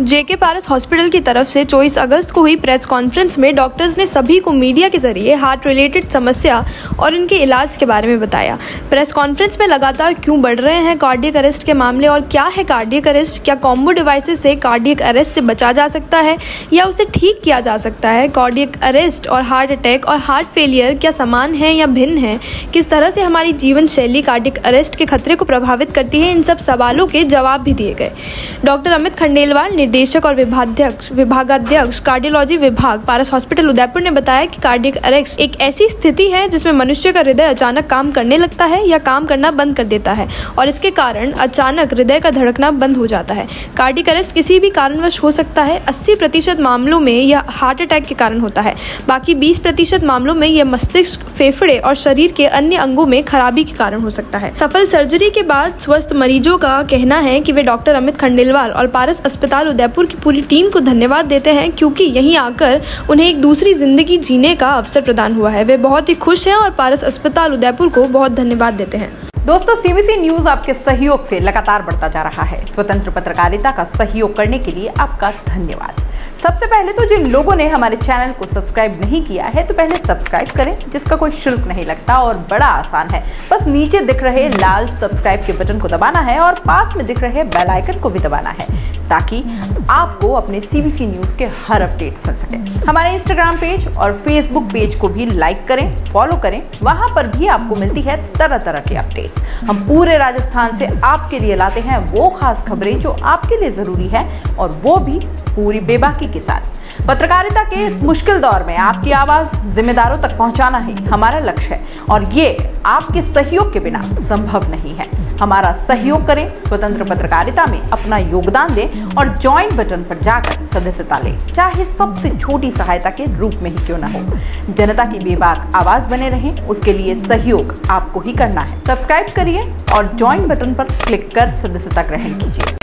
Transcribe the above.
जेके पारस hospital की तरफ़ से 24 अगस्त को हुई प्रेस कॉन्फ्रेंस में डॉक्टर्स ने सभी को मीडिया के ज़रिए हार्ट रिलेटेड समस्या और इनके इलाज के बारे में बताया। प्रेस कॉन्फ्रेंस में लगातार क्यों बढ़ रहे हैं कार्डियक अरेस्ट के मामले और क्या है कार्डियक अरेस्ट? क्या कॉम्बो डिवाइसेस से कार्डियक अरेस्ट से बचा जा सकता है या उसे ठीक किया जा सकता है? कार्डियक अरेस्ट और हार्ट अटैक और हार्ट फेलियर क्या समान है या भिन्न है? किस तरह से हमारी जीवन शैली कार्डियक अरेस्ट के खतरे को प्रभावित करती है? इन सब सवालों के जवाब भी दिए गए। डॉक्टर अमित खंडेलवाल निदेशक और विभाध्यक्ष विभागाध्यक्ष कार्डियोलॉजी विभाग, पारस हॉस्पिटल उदयपुर ने बताया कि कार्डियक अरेस्ट एक ऐसी स्थिति है जिसमें मनुष्य का हृदय अचानक काम करने लगता है या काम करना बंद कर देता है और इसके कारण अचानक हृदय का धड़कना बंद हो जाता है। कार्डिक अरेस्ट किसी भी कारणवश हो सकता है, अस्सी प्रतिशत मामलों में यह हार्ट अटैक के कारण होता है। बाकी बीस प्रतिशत मामलों में यह मस्तिष्क, फेफड़े और शरीर के अन्य अंगों में खराबी के कारण हो सकता है। सफल सर्जरी के बाद स्वस्थ मरीजों का कहना है कि वे डॉक्टर अमित खंडेलवाल और पारस अस्पताल उदयपुर की पूरी टीम को धन्यवाद देते हैं क्योंकि यहीं आकर उन्हें एक दूसरी ज़िंदगी जीने का अवसर प्रदान हुआ है। वे बहुत ही खुश हैं और पारस अस्पताल उदयपुर को बहुत धन्यवाद देते हैं। दोस्तों सीबीसी न्यूज़ आपके सहयोग से लगातार बढ़ता जा रहा है। स्वतंत्र पत्रकारिता का सहयोग करने के लिए आपका धन्यवाद। सबसे पहले तो जिन लोगों ने हमारे चैनल को सब्सक्राइब नहीं किया है तो पहले सब्सक्राइब करें, जिसका कोई शुल्क नहीं लगता और बड़ा आसान है। बस नीचे दिख रहे लाल सब्सक्राइब के बटन को दबाना है और पास में दिख रहे बेल आइकन को भी दबाना है, ताकि आपको अपने सीबीसी न्यूज़ के हर अपडेट्स मिल सके। हमारे इंस्टाग्राम पेज और फेसबुक पेज को भी लाइक करें फॉलो करें। वहाँ पर भी आपको मिलती है तरह तरह के अपडेट्स हम पूरे राजस्थान से आपके लिए लाते हैं वो खास खबरें जो आपके लिए ज़रूरी है और वो भी पूरी बेबाकी के साथ। पत्रकारिता के इस मुश्किल दौर में आपकी आवाज़ जिम्मेदारों तक पहुंचाना ही हमारा लक्ष्य है और ये आपके सहयोग के बिना संभव नहीं है। हमारा सहयोग करें, स्वतंत्र पत्रकारिता में अपना योगदान दें और ज्वाइन बटन पर जाकर सदस्यता लें, चाहे सबसे छोटी सहायता के रूप में ही क्यों ना हो। जनता की बेबाक आवाज़ बने रहें, उसके लिए सहयोग आपको ही करना है। सब्सक्राइब करिए और ज्वाइन बटन पर क्लिक कर सदस्यता ग्रहण कीजिए।